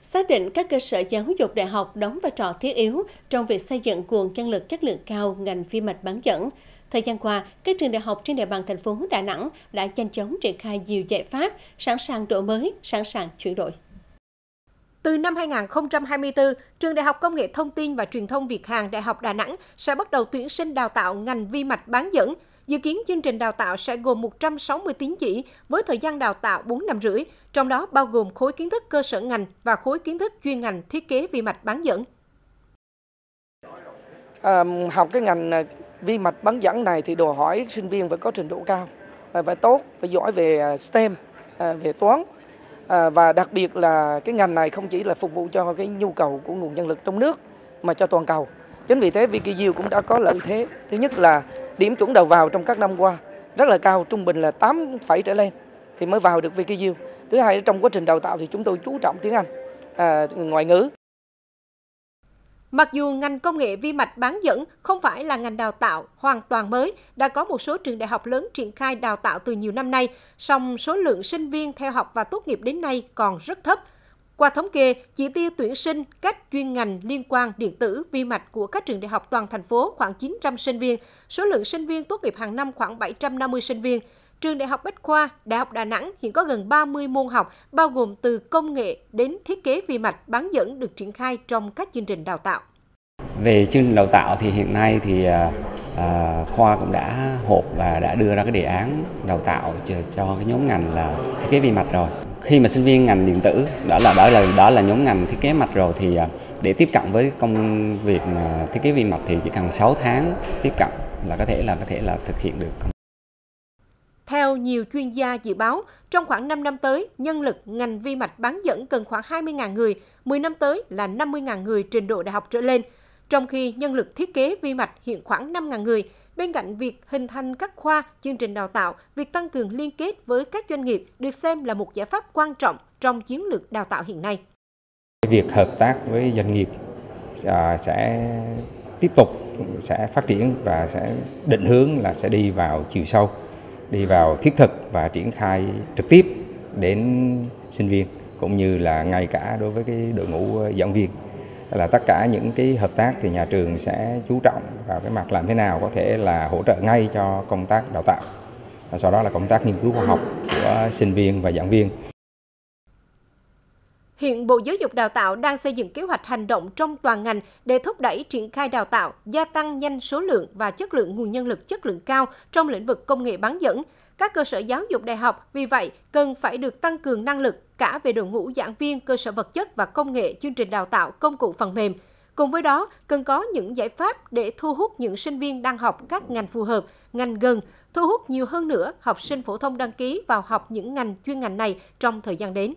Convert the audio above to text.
Xác định các cơ sở giáo dục đại học đóng vai trò thiết yếu trong việc xây dựng nguồn nhân lực chất lượng cao ngành vi mạch bán dẫn. Thời gian qua, các trường đại học trên địa bàn thành phố Đà Nẵng đã nhanh chóng triển khai nhiều giải pháp, sẵn sàng đổi mới, sẵn sàng chuyển đổi. Từ năm 2024, Trường Đại học Công nghệ Thông tin và Truyền thông Việt Hàn Đại học Đà Nẵng sẽ bắt đầu tuyển sinh đào tạo ngành vi mạch bán dẫn. Dự kiến chương trình đào tạo sẽ gồm 160 tín chỉ với thời gian đào tạo 4 năm rưỡi, trong đó bao gồm khối kiến thức cơ sở ngành và khối kiến thức chuyên ngành thiết kế vi mạch bán dẫn. À, học cái ngành à, vi mạch bán dẫn này thì đòi hỏi sinh viên phải có trình độ cao, à, phải tốt, phải giỏi về à, STEM, về toán, À, và đặc biệt là cái ngành này không chỉ là phục vụ cho cái nhu cầu của nguồn nhân lực trong nước mà cho toàn cầu. Chính vì thế VKU cũng đã có lợi thế. Thứ nhất là điểm chuẩn đầu vào trong các năm qua rất là cao, trung bình là 8 phẩy trở lên thì mới vào được VKU. Thứ hai trong quá trình đào tạo thì chúng tôi chú trọng tiếng Anh, à, ngoại ngữ Mặc dù ngành công nghệ vi mạch bán dẫn không phải là ngành đào tạo hoàn toàn mới, đã có một số trường đại học lớn triển khai đào tạo từ nhiều năm nay, song số lượng sinh viên theo học và tốt nghiệp đến nay còn rất thấp. Qua thống kê, chỉ tiêu tuyển sinh các chuyên ngành liên quan điện tử vi mạch của các trường đại học toàn thành phố khoảng 900 sinh viên, số lượng sinh viên tốt nghiệp hàng năm khoảng 750 sinh viên. Trường Đại học Bách Khoa, Đại học Đà Nẵng hiện có gần 30 môn học, bao gồm từ công nghệ đến thiết kế vi mạch bán dẫn được triển khai trong các chương trình đào tạo. Về chương trình đào tạo thì hiện nay thì à, à khoa cũng đã họp và đã đưa ra cái đề án đào tạo cho, cho cái nhóm ngành là thiết kế vi mạch rồi. Khi mà sinh viên ngành điện tử đó là đó là đó là nhóm ngành thiết kế mạch rồi thì à, để tiếp cận với công việc mà thiết kế vi mạch thì chỉ cần 6 tháng tiếp cận là có thể là có thể là thực hiện được theo nhiều chuyên gia dự báo, trong khoảng 5 năm tới, nhân lực ngành vi mạch bán dẫn cần khoảng 20.000 người, 10 năm tới là 50.000 người trình độ đại học trở lên. Trong khi nhân lực thiết kế vi mạch hiện khoảng 5.000 người, bên cạnh việc hình thành các khoa, chương trình đào tạo, việc tăng cường liên kết với các doanh nghiệp được xem là một giải pháp quan trọng trong chiến lược đào tạo hiện nay. Việc hợp tác với doanh nghiệp à, sẽ tiếp tục sẽ phát triển và sẽ định hướng là sẽ đi vào chiều sâu đi vào thiết thực và triển khai trực tiếp đến sinh viên cũng như là ngay cả đối với cái đội ngũ giảng viên là tất cả những cái hợp tác thì nhà trường sẽ chú trọng vào cái mặt làm thế nào có thể là hỗ trợ ngay cho công tác đào tạo và sau đó là công tác nghiên cứu khoa học của sinh viên và giảng viên Hiện Bộ Giáo dục Đào tạo đang xây dựng kế hoạch hành động trong toàn ngành để thúc đẩy triển khai đào tạo, gia tăng nhanh số lượng và chất lượng nguồn nhân lực chất lượng cao trong lĩnh vực công nghệ bán dẫn. Các cơ sở giáo dục đại học vì vậy cần phải được tăng cường năng lực cả về đội ngũ giảng viên, cơ sở vật chất và công nghệ, chương trình đào tạo, công cụ phần mềm. Cùng với đó, cần có những giải pháp để thu hút những sinh viên đang học các ngành phù hợp, ngành gần, thu hút nhiều hơn nữa học sinh phổ thông đăng ký vào học những ngành chuyên ngành này trong thời gian đến.